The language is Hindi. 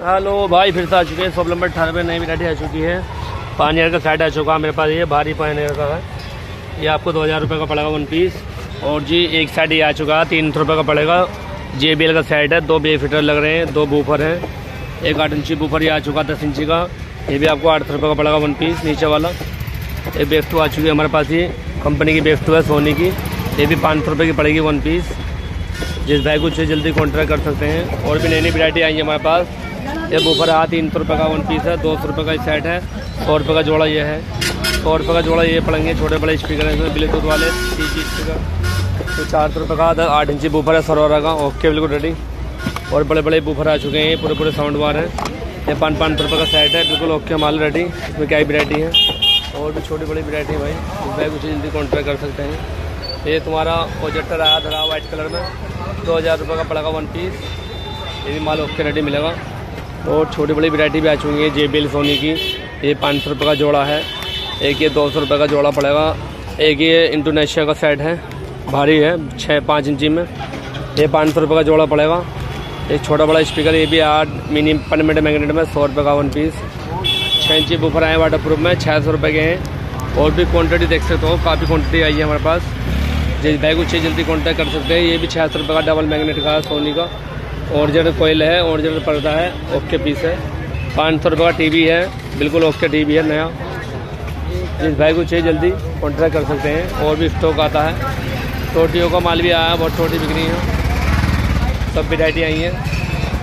हेलो भाई, फिर से आ चुके हैं। सब नंबर अठानवे नई वरायटी आ चुकी है। पानी का सेट आ चुका है मेरे पास। ये भारी पानी का है। ये आपको दो हज़ार रुपये का पड़ेगा वन पीस और जी, एक सेट ये आ चुका है, तीन सौ रुपये का पड़ेगा। जे बी एल का सेट है, दो बे फिटर लग रहे हैं, दो बूफर हैं। एक आठ इंची बूफर ये आ चुका है, दस इंची का। ये भी आपको आठ सौ रुपये का पड़ेगा वन पीस नीचे वाला। ये बेफ्टू आ चुकी है हमारे पास ये कंपनी की बेफ्टू है, सोनी की। ये भी पाँच सौ रुपये की पड़ेगी वन पीस जिस भाई को जल्दी कॉन्ट्रैक्ट कर सकते हैं। और भी नई नई वरायटी आई है हमारे पास। ये बुफर है तीन सौ रुपये का वन पीस है, दो सौ रुपये का सेट है, सौ रुपये का जोड़ा ये है। सौ रुपये का जोड़ा ये पड़ेंगे छोटे बड़े स्पीकर हैं, इसमें ब्लूटूथ वाले सी जी स्पीकर तो चार सौ रुपये का आठ इंची बुफर है सरोरा का। ओके बिल्कुल रेडी और बड़े बड़े बुफर आ चुके हैं, पूरे पूरे साउंड बार हैं। ये पाँच पाँच सौ रुपये का सेट है, बिल्कुल ओके माल रेडी इसमें क्या वरायटी है। और भी छोटी बड़ी वरायटी है भाई। इस भाई कुछ जल्दी कॉन्ट्रैक्ट कर सकते हैं। ये तुम्हारा प्रोजेक्टर आया, धरा वाइट कलर में। दो हज़ार रुपये का पड़ेगा वन पीस ये भी माल ओके रेडी मिलेगा। और छोटी बड़ी वैरायटी भी आ चुकी है जे बी सोनी की। ये पाँच सौ रुपये का जोड़ा है। एक ये दो सौ रुपये का जोड़ा पड़ेगा। एक ये इंडोनेशिया का सेट है। भारी है छः पाँच इंची में। ये पाँच सौ रुपये का जोड़ा पड़ेगा। एक छोटा बड़ा स्पीकर ये भी आठ मिनी पनमेट मैगनेट में सौ रुपये का वन पीस छः इंची बुफर आए वाटर प्रूफ में छः सौ रुपये के हैं। और भी क्वान्टिटी देख सकते हो, काफ़ी क्वान्टिटी आई है हमारे पास। जिस बैग को जल्दी कॉन्टैक्ट कर सकते हैं। ये भी छः सौ रुपये का डबल मैगनेट का सोनी का। ओरिजिनल कोयल है ओरिजिनल पर्दा है, ओके पीस है। पाँच सौ रुपये का टीवी है, बिल्कुल ओके टीवी है, नया। जिस भाई को चाहिए जल्दी कॉन्ट्रैक्ट कर सकते हैं, और भी स्टॉक आता है। टोटियों का माल भी आया, बहुत छोटी बिक्री है। सब वेराइटी आई हैं।